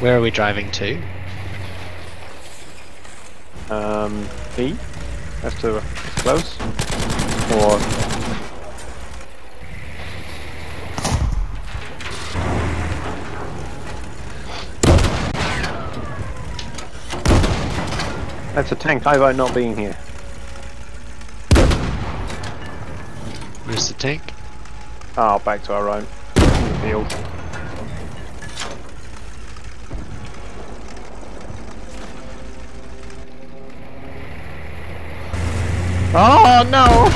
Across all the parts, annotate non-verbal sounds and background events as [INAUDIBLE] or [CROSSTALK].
Where are we driving to? Um, B. That's to close. Or That's a tank. I vote not being here. Where's the tank? Ah, back to our own. Field. Oh no!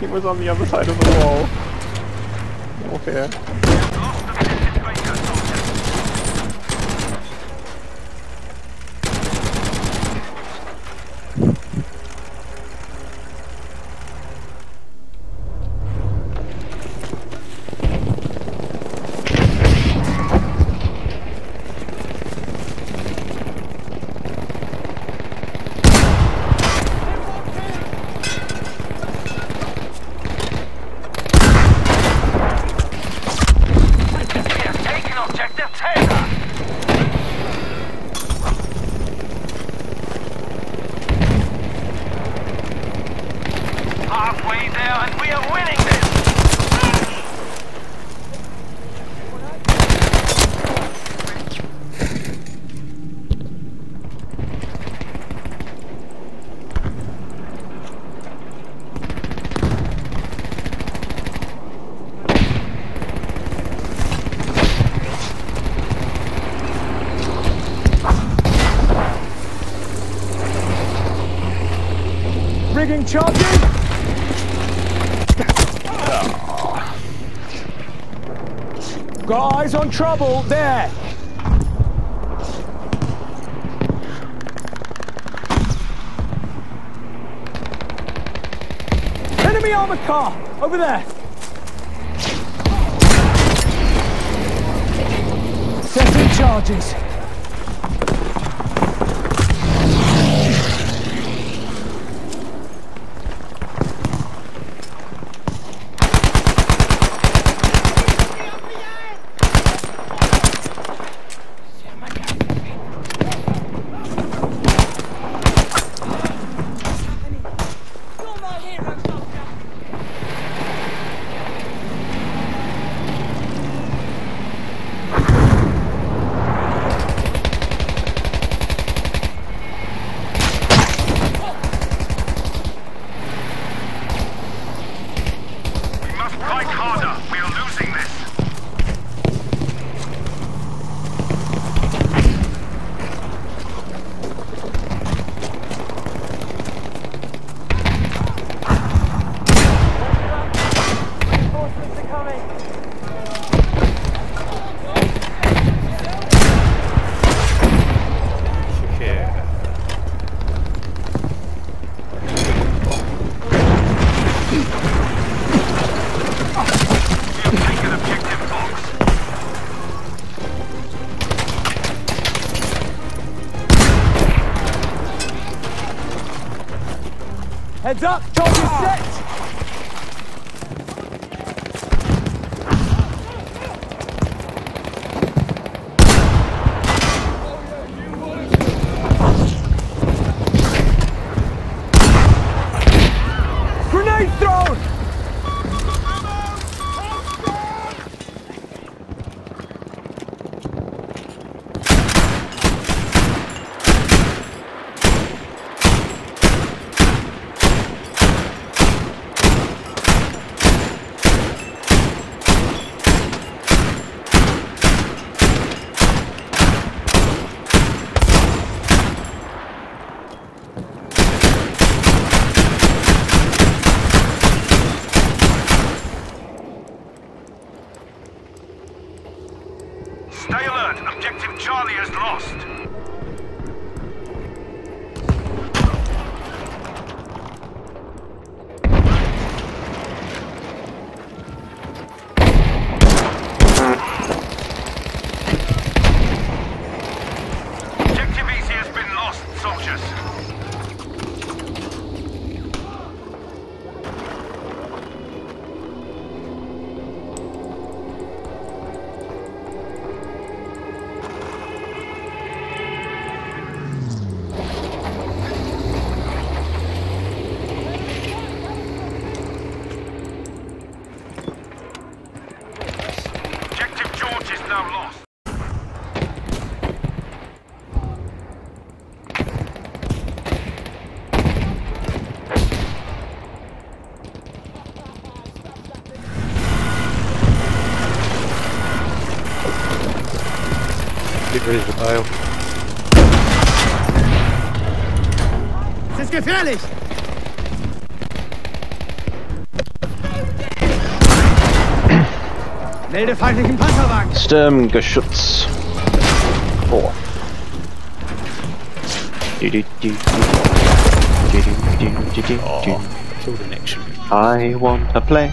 He was on the other side of the wall. More Rigging charging! Got eyes on trouble, there! Enemy armored car, over there! Setting charges. Heads up, charging set! Objective Charlie is lost. Ready to bail. Es ist gefährlich! Melde feindlichen Panzerwagen! Sturmgeschütz. Oh. Oh, killed an action. I want to play.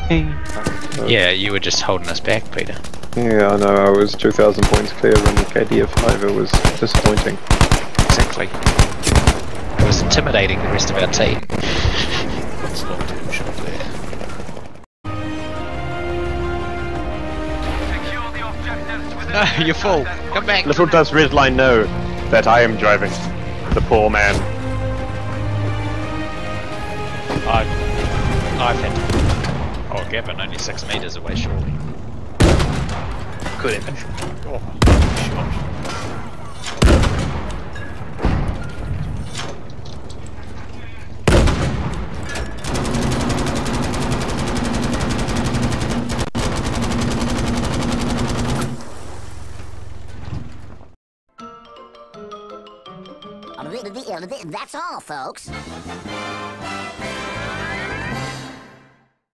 Yeah, you were just holding us back, Peter. Yeah, I know, I was 2,000 points clear when the KDF5, it was disappointing. Exactly. It was intimidating the rest of our team. [LAUGHS] That's long-term shot there. Secure the No, you're full. Come back. Little does Redline know that I am driving. The poor man. I, I've had to. Oh, Gavin, only six meters away, surely. Infantry. Oh, That's all, folks.